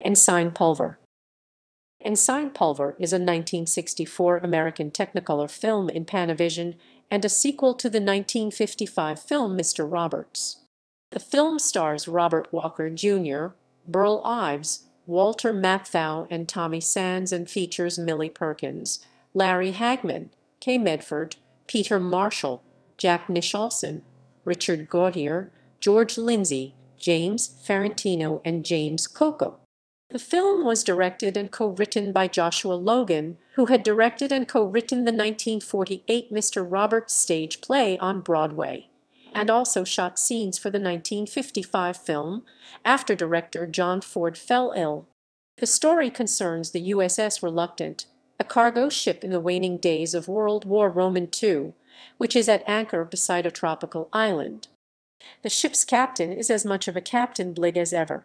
Ensign Pulver Ensign Pulver is a 1964 American Technicolor film in Panavision and a sequel to the 1955 film Mr. Roberts. The film stars Robert Walker Jr., Burl Ives, Walter Matthau, and Tommy Sands and features Millie Perkins, Larry Hagman, Kay Medford, Peter Marshall, Jack Nicholson, Richard Gautier, George Lindsey, James Farentino, and James Coco. The film was directed and co-written by Joshua Logan, who had directed and co-written the 1948 Mr. Roberts stage play on Broadway, and also shot scenes for the 1955 film after director John Ford fell ill. The story concerns the USS Reluctant, a cargo ship in the waning days of World War Roman II, which is at anchor beside a tropical island. The ship's captain is as much of a Captain Bligh as ever.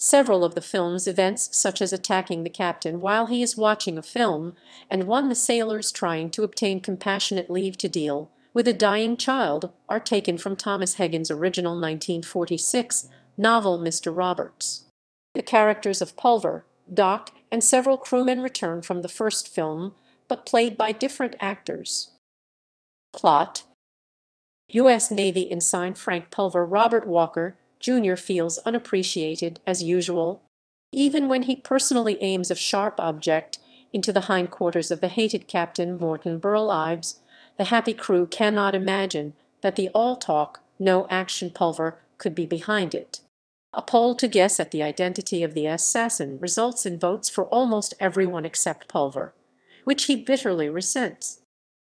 Several of the film's events, such as attacking the captain while he is watching a film, and one the sailors trying to obtain compassionate leave to deal with a dying child, are taken from Thomas Heggen's original 1946 novel Mr. Roberts. The characters of Pulver, Doc, and several crewmen return from the first film, but played by different actors. Plot U.S. Navy ensign Frank Pulver Robert Walker Jr. feels unappreciated, as usual, even when he personally aims a sharp object into the hindquarters of the hated Captain Morton Burl Ives. The happy crew cannot imagine that the all-talk, no-action Pulver could be behind it. A poll to guess at the identity of the assassin results in votes for almost everyone except Pulver, which he bitterly resents.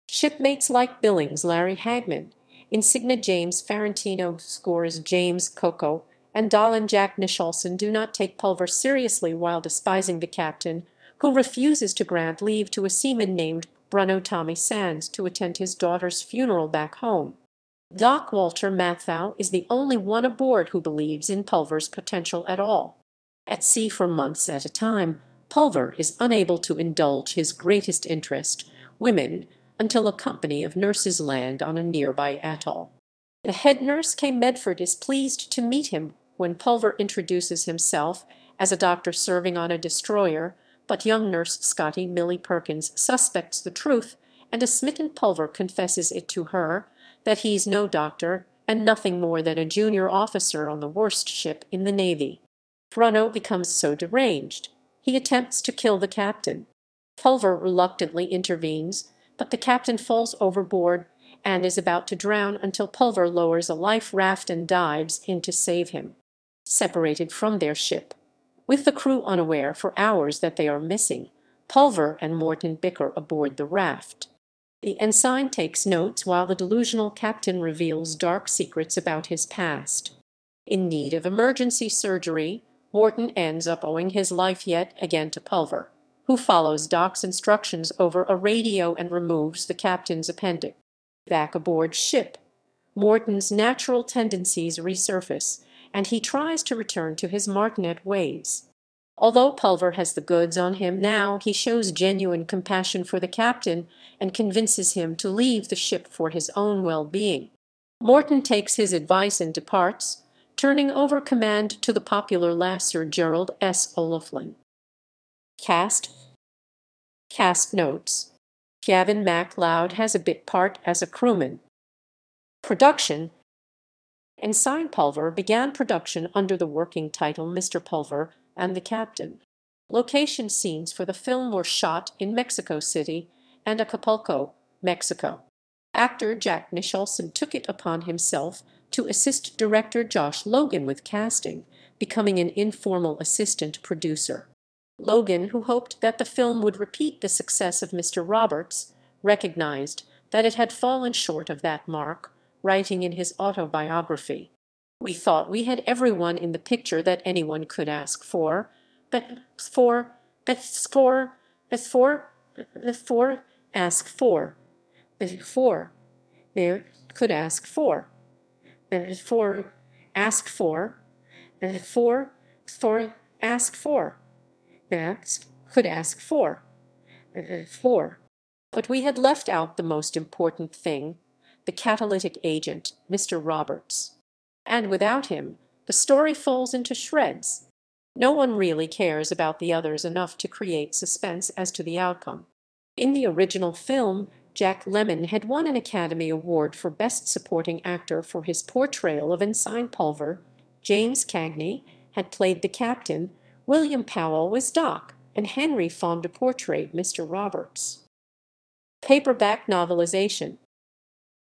Shipmates like Billings Larry Hagman Insigna James Farentino Skouras James Coco, and Dolan Jack Nicholson do not take Pulver seriously while despising the captain, who refuses to grant leave to a seaman named Bruno Tommy Sands to attend his daughter's funeral back home. Doc Walter Matthau is the only one aboard who believes in Pulver's potential at all. At sea for months at a time, Pulver is unable to indulge his greatest interest, women, until a company of nurses land on a nearby atoll. The head nurse Kay Medford is pleased to meet him when Pulver introduces himself as a doctor serving on a destroyer, but young nurse Scotty Millie Perkins suspects the truth, and a smitten Pulver confesses it to her that he's no doctor and nothing more than a junior officer on the worst ship in the Navy. Bruno becomes so deranged. He attempts to kill the captain. Pulver reluctantly intervenes, but the captain falls overboard and is about to drown until Pulver lowers a life raft and dives in to save him. Separated from their ship, with the crew unaware for hours that they are missing, Pulver and Morton bicker aboard the raft. The ensign takes notes while the delusional captain reveals dark secrets about his past. In need of emergency surgery, Morton ends up owing his life yet again to Pulver who follows Doc's instructions over a radio and removes the captain's appendix. Back aboard ship, Morton's natural tendencies resurface, and he tries to return to his martinet ways. Although Pulver has the goods on him now, he shows genuine compassion for the captain and convinces him to leave the ship for his own well-being. Morton takes his advice and departs, turning over command to the popular lasser Gerald S. O'Loughlin. Cast Cast notes. Gavin MacLeod has a bit part as a crewman. Production Ensign Pulver began production under the working title Mr. Pulver and the Captain. Location scenes for the film were shot in Mexico City and Acapulco, Mexico. Actor Jack Nicholson took it upon himself to assist director Josh Logan with casting, becoming an informal assistant producer. Logan, who hoped that the film would repeat the success of Mr. Roberts, recognized that it had fallen short of that mark, writing in his autobiography, "We thought we had everyone in the picture that anyone could ask for, but for, but for, but for, but for, ask for, but for, they could ask for, but for, ask for, but for, for, ask for." Max could ask for. Uh, for. But we had left out the most important thing, the catalytic agent, Mr. Roberts. And without him, the story falls into shreds. No one really cares about the others enough to create suspense as to the outcome. In the original film, Jack Lemmon had won an Academy Award for Best Supporting Actor for his portrayal of Ensign Pulver, James Cagney had played the captain, William Powell was Doc, and Henry Fonda portrayed Mr. Roberts. Paperback novelization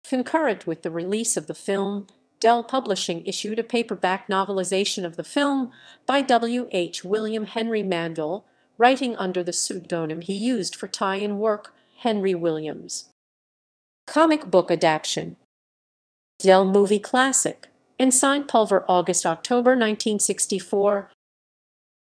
Concurrent with the release of the film, Dell Publishing issued a paperback novelization of the film by W. H. William Henry Mandel, writing under the pseudonym he used for tie-in work, Henry Williams. Comic book adaptation Dell Movie Classic Ensign Pulver August-October 1964